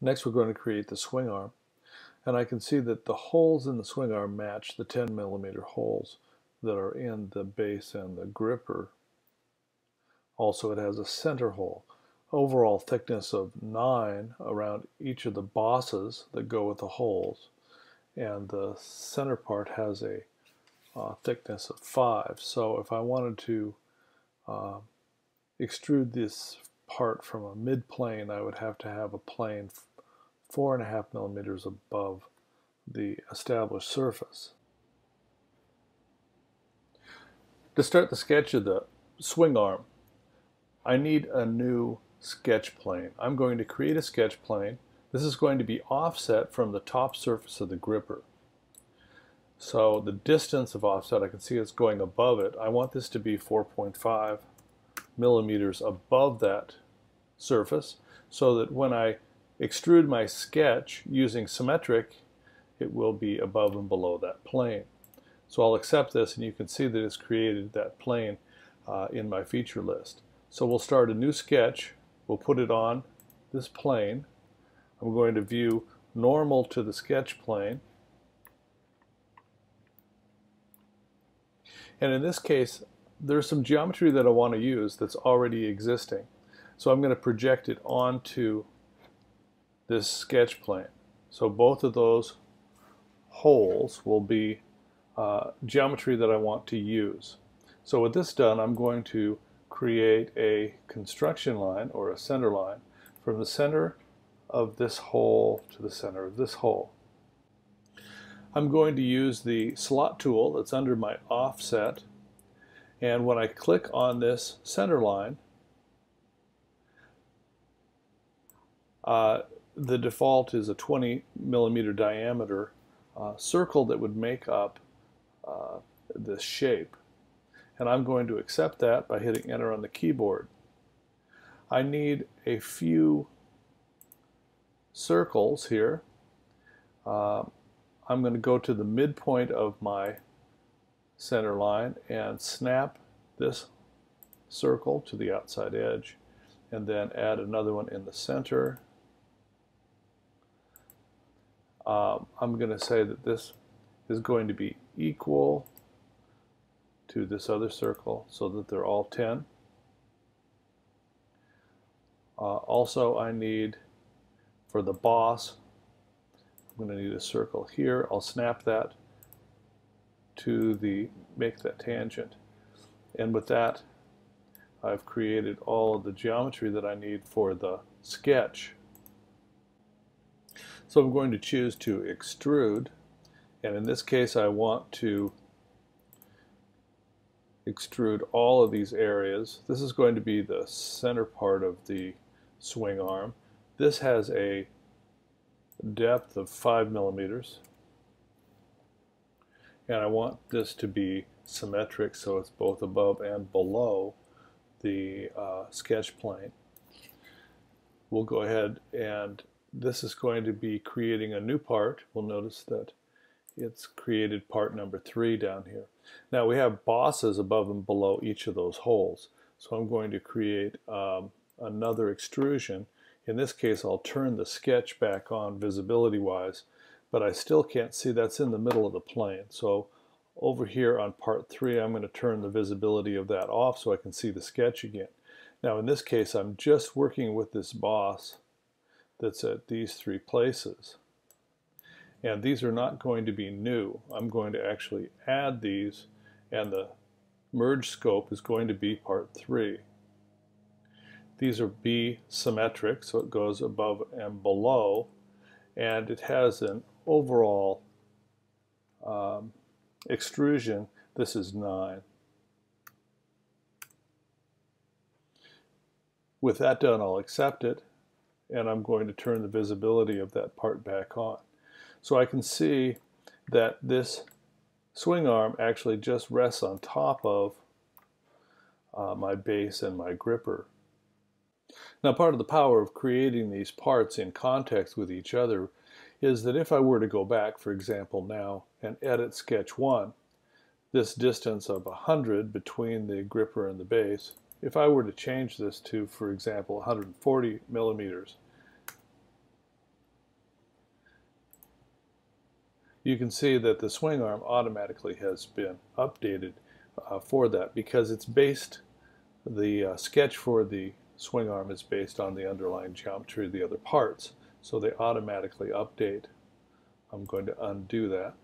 Next we're going to create the swing arm and I can see that the holes in the swing arm match the 10 millimeter holes that are in the base and the gripper. Also it has a center hole. Overall thickness of 9 around each of the bosses that go with the holes and the center part has a uh, thickness of 5. So if I wanted to uh, extrude this part from a mid plane I would have to have a plane four and a half millimeters above the established surface. To start the sketch of the swing arm, I need a new sketch plane. I'm going to create a sketch plane. This is going to be offset from the top surface of the gripper. So the distance of offset, I can see it's going above it. I want this to be 4.5 millimeters above that surface so that when I extrude my sketch using symmetric, it will be above and below that plane. So I'll accept this and you can see that it's created that plane uh, in my feature list. So we'll start a new sketch, we'll put it on this plane. I'm going to view normal to the sketch plane. And in this case, there's some geometry that I want to use that's already existing. So I'm going to project it onto this sketch plane. So both of those holes will be uh, geometry that I want to use. So with this done, I'm going to create a construction line or a center line from the center of this hole to the center of this hole. I'm going to use the slot tool that's under my offset and when I click on this center line uh, the default is a 20 millimeter diameter uh, circle that would make up uh, this shape. And I'm going to accept that by hitting enter on the keyboard. I need a few circles here. Uh, I'm going to go to the midpoint of my center line and snap this circle to the outside edge and then add another one in the center um, I'm going to say that this is going to be equal to this other circle so that they're all 10. Uh, also I need for the boss I'm going to need a circle here. I'll snap that to the make that tangent. And with that I've created all of the geometry that I need for the sketch so I'm going to choose to extrude, and in this case I want to extrude all of these areas. This is going to be the center part of the swing arm. This has a depth of 5 millimeters and I want this to be symmetric so it's both above and below the uh, sketch plane. We'll go ahead and this is going to be creating a new part. We'll notice that it's created part number three down here. Now we have bosses above and below each of those holes. So I'm going to create um, another extrusion. In this case I'll turn the sketch back on visibility wise but I still can't see that's in the middle of the plane. So over here on part three I'm going to turn the visibility of that off so I can see the sketch again. Now in this case I'm just working with this boss that's at these three places. And these are not going to be new. I'm going to actually add these and the merge scope is going to be part 3. These are B symmetric, so it goes above and below, and it has an overall um, extrusion. This is 9. With that done, I'll accept it and I'm going to turn the visibility of that part back on. So I can see that this swing arm actually just rests on top of uh, my base and my gripper. Now part of the power of creating these parts in context with each other is that if I were to go back, for example, now and edit sketch 1, this distance of 100 between the gripper and the base, if I were to change this to, for example, 140 millimeters, you can see that the swing arm automatically has been updated uh, for that because it's based, the uh, sketch for the swing arm is based on the underlying geometry of the other parts. So they automatically update. I'm going to undo that.